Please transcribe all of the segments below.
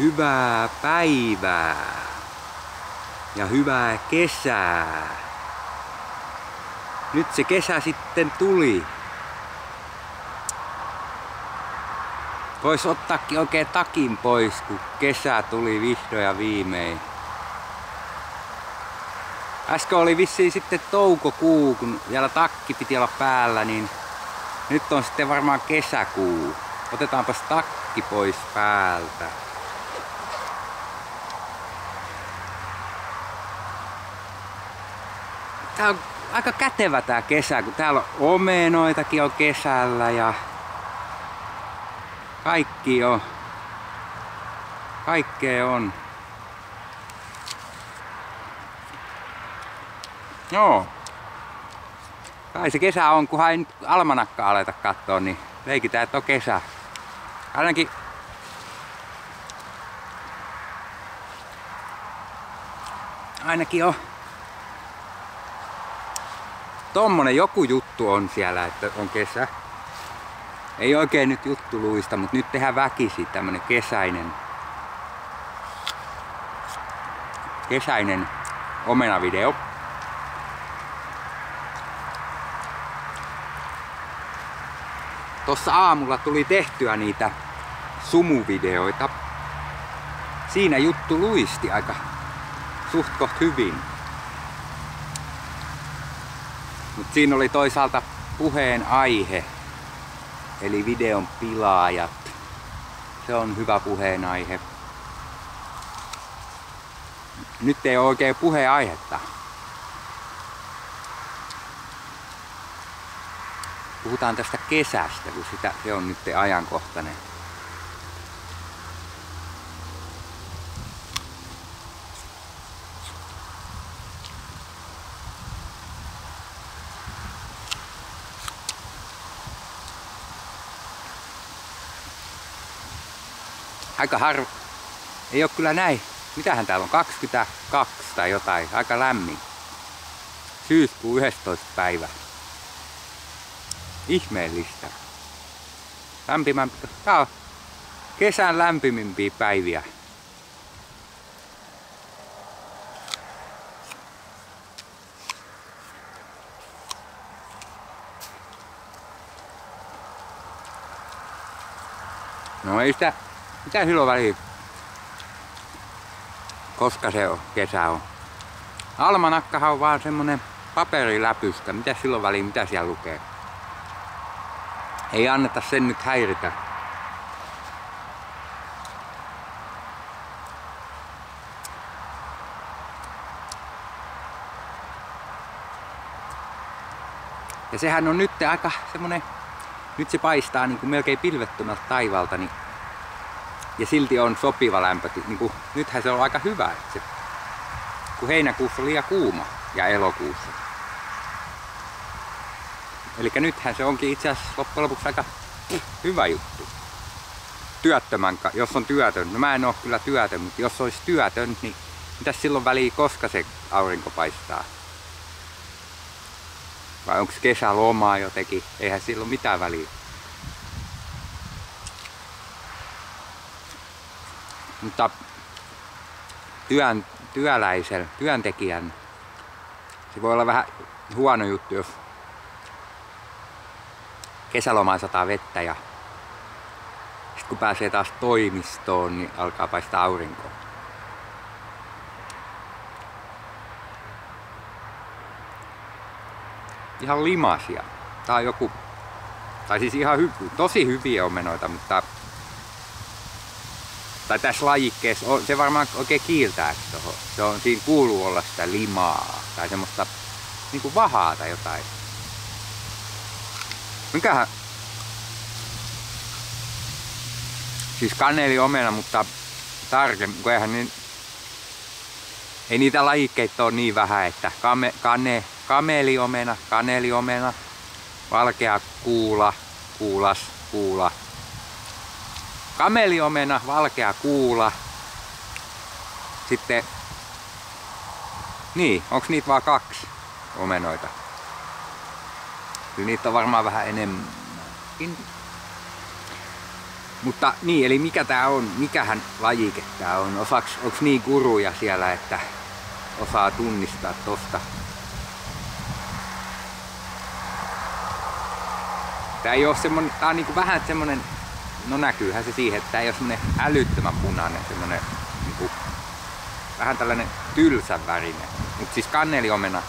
Hyvää päivää ja hyvää kesää. Nyt se kesä sitten tuli. Vois ottaakin oikein takin pois, kun kesä tuli vihdoin ja viimein. Äsken oli vissiin sitten toukokuu, kun vielä takki piti olla päällä, niin nyt on sitten varmaan kesäkuu. Otetaanpas takki pois päältä. Tää on aika kätevä tää kesä, kun täällä on omenoitakin on kesällä ja kaikki on. Kaikkea on. Joo. Kai se kesä on, kunhan ei nyt almanakkaa aleta katsoa, niin leikitään, että on kesä. Ainakin ainakin on tommonen joku juttu on siellä, että on kesä. Ei oikein nyt juttu luista, mutta nyt tehdään väkisi tämmönen kesäinen kesäinen omenavideo. Tossa aamulla tuli tehtyä niitä sumuvideoita. Siinä juttu luisti aika suht koht hyvin. Mut siinä oli toisaalta puheen aihe, eli videon pilaajat. Se on hyvä puheenaihe. Nyt ei ole oikein puheenaihetta. Puhutaan tästä kesästä, kun sitä, se on nyt ajankohtainen. Aika harva. Ei ole kyllä näin. Mitähän täällä on? 22 tai jotain. Aika lämmin. Syyskuun 11. päivä. Ihmeellistä. Lämpimämpi. Tää on kesän lämpimimpiä päiviä. No ei sitä mitä silloin väliin? Koska se on, kesä on. Almanakkahan on vaan semmonen paperiläpystä. Mitä silloin väliin, mitä siellä lukee? Ei anneta sen nyt häiritä. Ja sehän on nyt aika semmonen, nyt se paistaa niin kuin melkein pilvettömältä taivalta, niin ja silti on sopiva lämpö. Niin kuin, nythän se on aika hyvä, että se, kun heinäkuussa on liian kuuma ja elokuussa. Eli nythän se onkin itse asiassa loppujen lopuksi aika hyvä juttu. Työttömän, jos on työtön, no mä en oo kyllä työtön, mutta jos olisi työtön, niin mitäs silloin väliin, koska se aurinko paistaa? Vai onko kesälomaa jotenkin? Eihän silloin mitään väliä. Mutta työn, työläisen, työntekijän, se voi olla vähän huono juttu, jos kesälomaan sataa vettä ja sitten kun pääsee taas toimistoon, niin alkaa paistaa aurinko. Ihan limasia. On joku, tai siis ihan hy, tosi hyviä omenoita, mutta tai tässä lajikkeessa, on, se varmaan oikein kiiltää tuohon. Se on, siinä kuuluu olla sitä limaa tai semmoista niinku vahaa tai jotain. Mikähän? Siis kaneli omena, mutta tarkemmin, kun eihän niin, ei niitä lajikkeita ole niin vähän, että kame, kane, kameliomena, kaneliomena, valkea kuula, kuulas, kuula, kameliomena, valkea kuula. Sitten, niin, onks niitä vaan kaksi omenoita? Kyllä niitä on varmaan vähän enemmänkin. Mutta niin, eli mikä tää on, mikähän lajike tää on? Osaks, onks niin kuruja siellä, että osaa tunnistaa tosta? Tää ei oo semmonen, tää on niinku vähän semmonen, no näkyyhän se siihen, että tää ei oo semmonen älyttömän punainen, semmonen niinku, vähän tällainen tylsän värinen. Mut siis kanneliomena,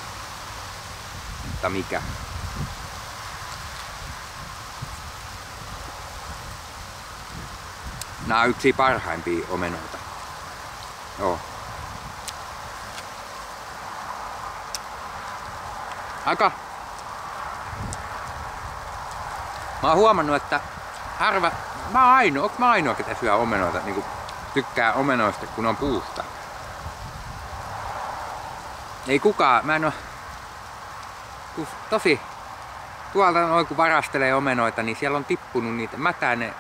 mutta mikä? Nää on yksi parhaimpia omenoita. Joo. Aika. Mä oon huomannut, että harva, mä ainoa, onko mä ainoa, ketä syö omenoita, niin tykkää omenoista, kun on puusta. Ei kukaan, mä en oo, kun tosi, tuolta noin kun varastelee omenoita, niin siellä on tippunut niitä mätäne,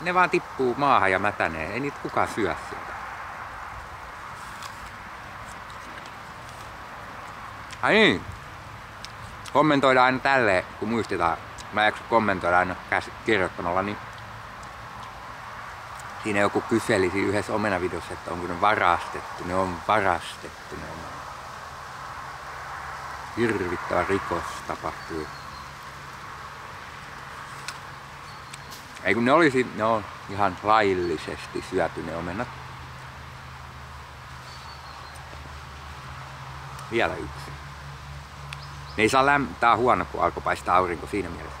ne vaan tippuu maahan ja mätänee. Ei niitä kukaan syö sieltä. Ai niin. Kommentoidaan aina tälleen, kun muistetaan. Mä en kommentoida aina kirjoittamalla, niin siinä joku kyseli yhdessä omenavideossa, että onko ne varastettu. Ne on varastettu ne omenat. Hirvittävä rikos tapahtui. Ei kun ne olisi, ne on ihan laillisesti syöty ne omenat. Vielä yksi. Ne ei saa lämmin, tää on huono kun alkoi paistaa aurinko siinä mielessä.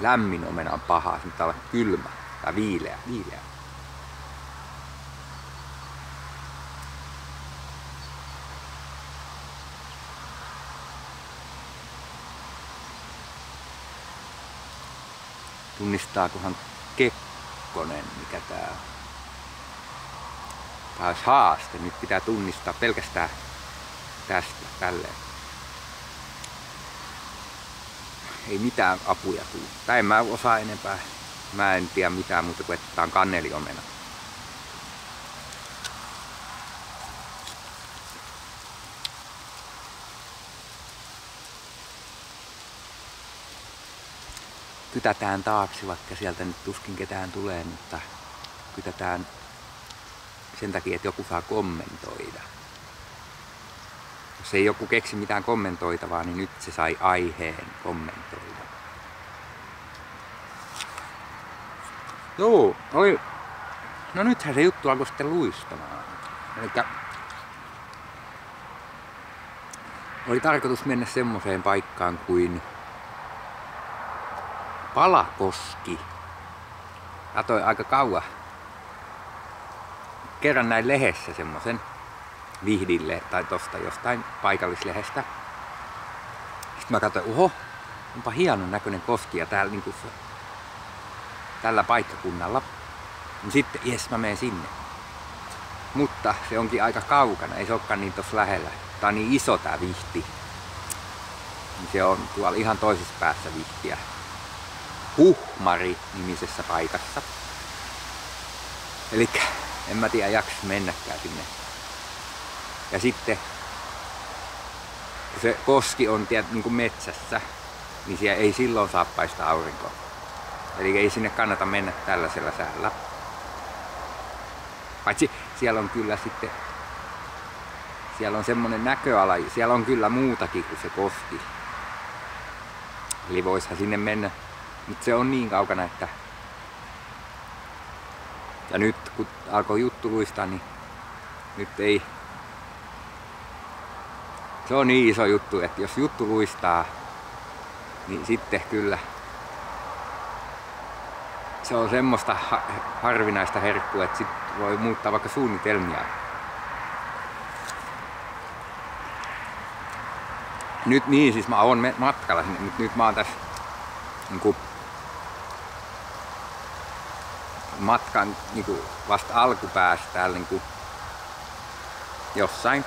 Lämmin omena on paha, se pitää olla kylmä tai viileä, viileä. tunnistaakohan Kekkonen, mikä tää on. Tää olisi haaste. Nyt pitää tunnistaa pelkästään tästä tälleen. Ei mitään apuja tuu. Tai en mä osaa enempää. Mä en tiedä mitään muuta kuin että tää on kanneliomena. kytätään taakse, vaikka sieltä nyt tuskin ketään tulee, mutta kytätään sen takia, että joku saa kommentoida. Jos ei joku keksi mitään kommentoitavaa, niin nyt se sai aiheen kommentoida. Joo, oli... No nythän se juttu alkoi sitten luistamaan. Elikkä oli tarkoitus mennä semmoiseen paikkaan kuin Palakoski. Katoin aika kauan. Kerran näin lehdessä semmosen vihdille tai tosta jostain paikallislehdestä. Sitten mä katsoin, oho, onpa hienon näköinen koski ja täällä niinku tällä paikkakunnalla. No sitten, jes, mä menen sinne. Mutta se onkin aika kaukana, ei se olekaan niin tossa lähellä. Tää on niin iso tää vihti. Se on tuolla ihan toisessa päässä vihtiä. Huhmari-nimisessä paikassa. Eli en mä tiedä jaks mennäkään sinne. Ja sitten se koski on tiedät, niin kuin metsässä, niin siellä ei silloin saa paistaa aurinkoa. Eli ei sinne kannata mennä tällaisella säällä. Paitsi siellä on kyllä sitten, siellä on semmonen näköala, siellä on kyllä muutakin kuin se koski. Eli voisihan sinne mennä mutta se on niin kaukana, että... Ja nyt kun alkoi juttu luistaa, niin nyt ei... Se on niin iso juttu, että jos juttu luistaa, niin sitten kyllä se on semmoista harvinaista herkkua, että sit voi muuttaa vaikka suunnitelmia. Nyt niin, siis mä oon matkalla sinne, mutta nyt mä oon tässä niin kuin matkan niin kuin vasta alkupäästä täällä niin jossain.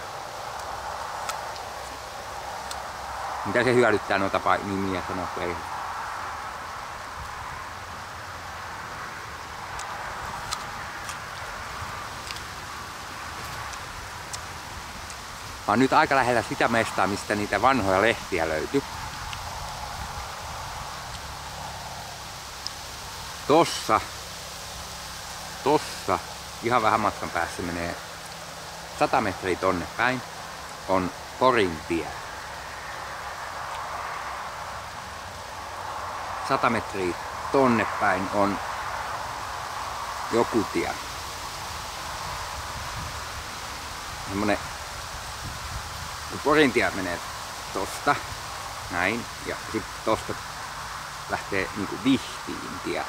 Mitä se hyödyttää noita nimiä sanoa, kun ei Mä oon nyt aika lähellä sitä mestaa, mistä niitä vanhoja lehtiä löytyy. tossa, tossa, ihan vähän matkan päässä menee 100 metriä tonne päin, on Porin tie. 100 metriä tonne päin on joku tie. Semmonen, kun Porin tie menee tosta, näin, ja sitten tosta lähtee niinku Vihtiin tie.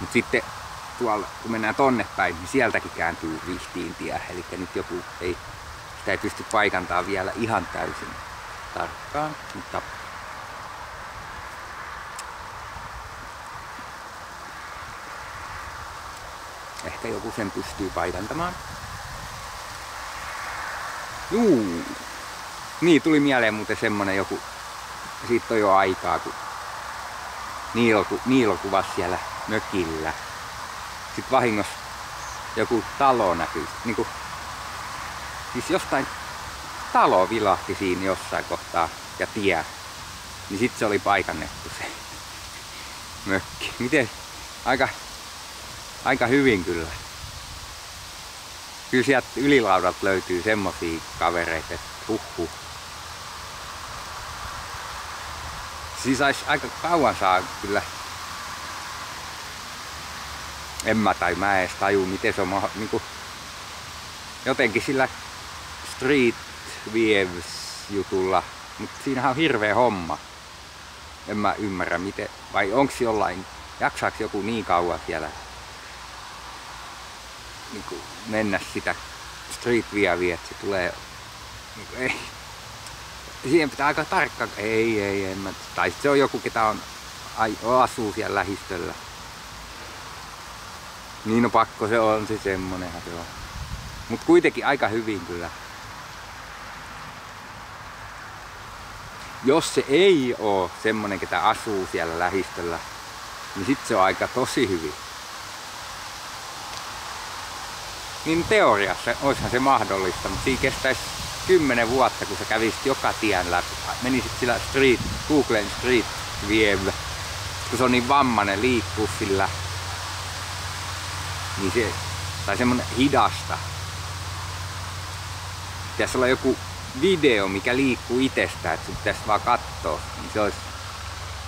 Mut sitten tuolla, kun mennään tonne päin, niin sieltäkin kääntyy Vihtiin tie. Eli nyt joku ei, sitä ei pysty paikantaa vielä ihan täysin tarkkaan, mutta ehkä joku sen pystyy paikantamaan. Juu. Niin, tuli mieleen muuten semmonen joku, siitä on jo aikaa, kun Niilo, Niilo kuvasi siellä mökillä. Sitten vahingossa joku talo näkyy. Niin kuin, siis jostain talo vilahti siinä jossain kohtaa ja tie. Niin sitten se oli paikannettu se mökki. Miten? Aika, aika hyvin kyllä. Kyllä sieltä ylilaudat löytyy semmosia kavereita, että huhhuh. Siis sais aika kauan saa kyllä. En mä tai mä edes taju, miten se on niinku, jotenkin sillä Street Views jutulla, mutta siinähän on hirveä homma. En mä ymmärrä miten, vai onks jollain, jaksaaks joku niin kauan siellä niinku mennä sitä Street Viewia, että se tulee, niinku, ei, siihen pitää aika tarkka, ei, ei, en mä, tai se on joku, ketä on, asuu siellä lähistöllä. Niin no pakko se on se semmonenhan se on. Mut kuitenkin aika hyvin kyllä. Jos se ei oo semmonen, ketä asuu siellä lähistöllä, niin sit se on aika tosi hyvin. Niin teoriassa olisihan se mahdollista, mutta siinä kestäisi 10 vuotta, kun sä kävisit joka tien läpi. Menisit sillä street, Googlen Street View, kun se on niin vammanen liikkuu sillä. Niin se, tai semmonen hidasta. Pitäisi olla joku video, mikä liikkuu itsestään, että sun pitäisi vaan katsoa, niin se olisi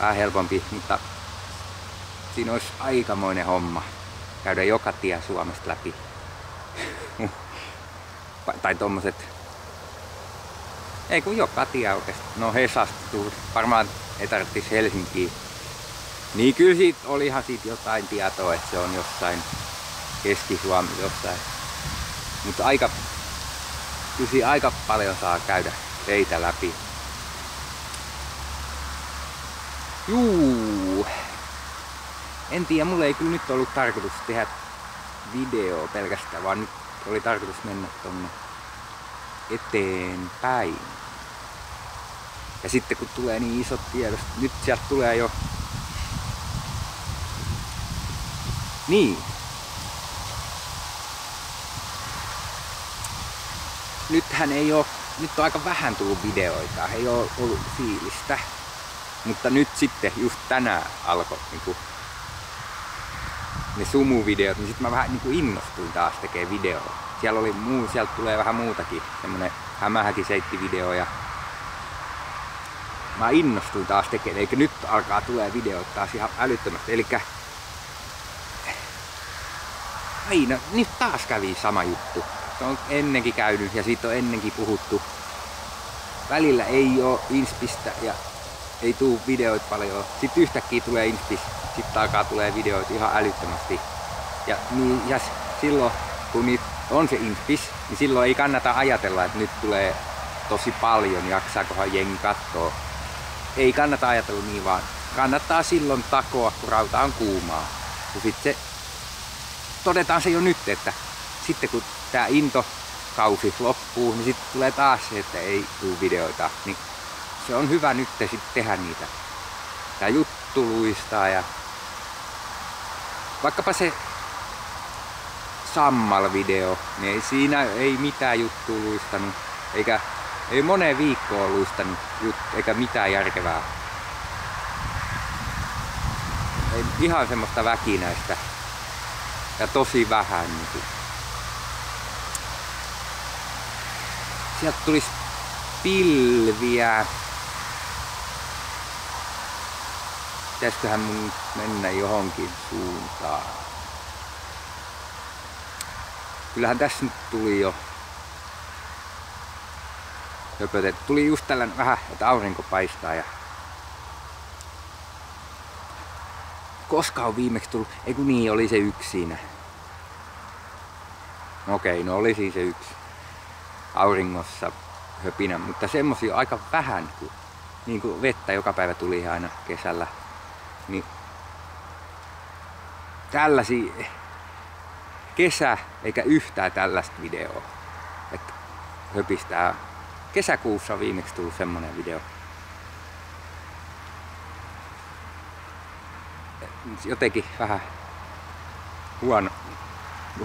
vähän helpompi, mutta siinä olisi aikamoinen homma käydä joka tie Suomesta läpi. tai tommoset ei kun joka tie oikeesti. No Hesasta varmaan ei tarvitsisi Helsinkiin. Niin kyllä siitä olihan siitä jotain tietoa, että se on jossain Keski-Suomi jossain. Mutta aika, kyllä aika paljon saa käydä teitä läpi. Juu. En tiedä, mulle ei kyllä nyt ollut tarkoitus tehdä video pelkästään, vaan nyt oli tarkoitus mennä tonne eteenpäin. Ja sitten kun tulee niin isot tiedot, nyt sieltä tulee jo... Niin. Nythän ei ole, nyt on aika vähän tullut videoita, ei ole ollut fiilistä. Mutta nyt sitten, just tänään alkoi niinku, ne sumuvideot, niin sitten mä vähän niinku innostuin taas tekee videoa. Siellä oli muu, sieltä tulee vähän muutakin, semmonen hämähäkiseitti video ja mä innostuin taas tekemään, eikä nyt alkaa tulee videoita taas ihan älyttömästi. Eli aina, nyt taas kävi sama juttu. Se on ennenkin käynyt ja siitä on ennenkin puhuttu. Välillä ei oo inspistä ja ei tuu videoita paljon. Sitten yhtäkkiä tulee inspis, sitten alkaa tulee videoita ihan älyttömästi. Ja, niin, ja silloin kun on se inspis, niin silloin ei kannata ajatella, että nyt tulee tosi paljon, jaksaakohan jengi katsoa ei kannata ajatella niin vaan. Kannattaa silloin takoa, kun rauta on kuumaa. Ja sitten se, todetaan se jo nyt, että sitten kun tämä intokausi loppuu, niin sitten tulee taas se, että ei tule videoita. Niin se on hyvä nyt sitten tehdä niitä. Tää juttu luistaa ja vaikkapa se Sammal-video, niin ei siinä ei mitään juttu luistanut, eikä ei moneen viikkoon luistanut jut, eikä mitään järkevää. ei ihan semmoista väkinäistä ja tosi vähän niin kuin. Sieltä tulisi pilviä. Pitäisiköhän mun mennä johonkin suuntaan? Kyllähän tässä nyt tuli jo höpötet. Tuli just tällainen vähän, että aurinko paistaa ja koska on viimeksi tullut, ei kun niin, oli se yksi siinä. Okei, no oli siis se yksi auringossa höpinä, mutta semmosia aika vähän, kun niin kuin vettä joka päivä tuli aina kesällä, niin tällaisia kesä eikä yhtään tällaista videoa. Että höpistää. Kesäkuussa on viimeksi tullut semmonen video. Jotenkin vähän huono,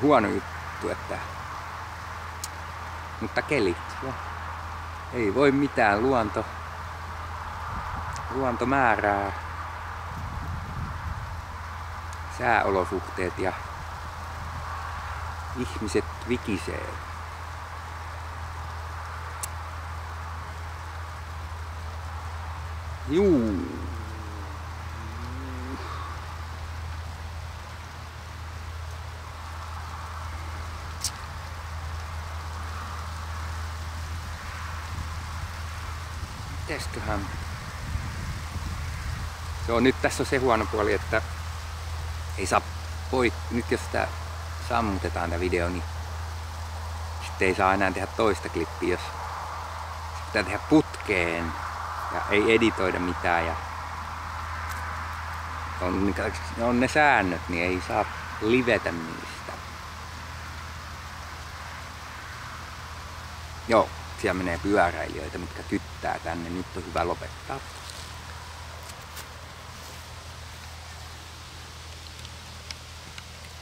huono juttu, että mutta kelit. Ei voi mitään, luonto, luonto määrää sääolosuhteet ja ihmiset vikisee. Juu. Mitäsköhän? Se on nyt tässä on se huono puoli, että ei saa poik... Nyt jos sitä sammutetaan tämä video, niin sitten ei saa enää tehdä toista klippiä, jos pitää tehdä putkeen ja ei editoida mitään ja on, on ne säännöt, niin ei saa livetä niistä. Joo, siellä menee pyöräilijöitä, mitkä kyttää tänne. Nyt on hyvä lopettaa.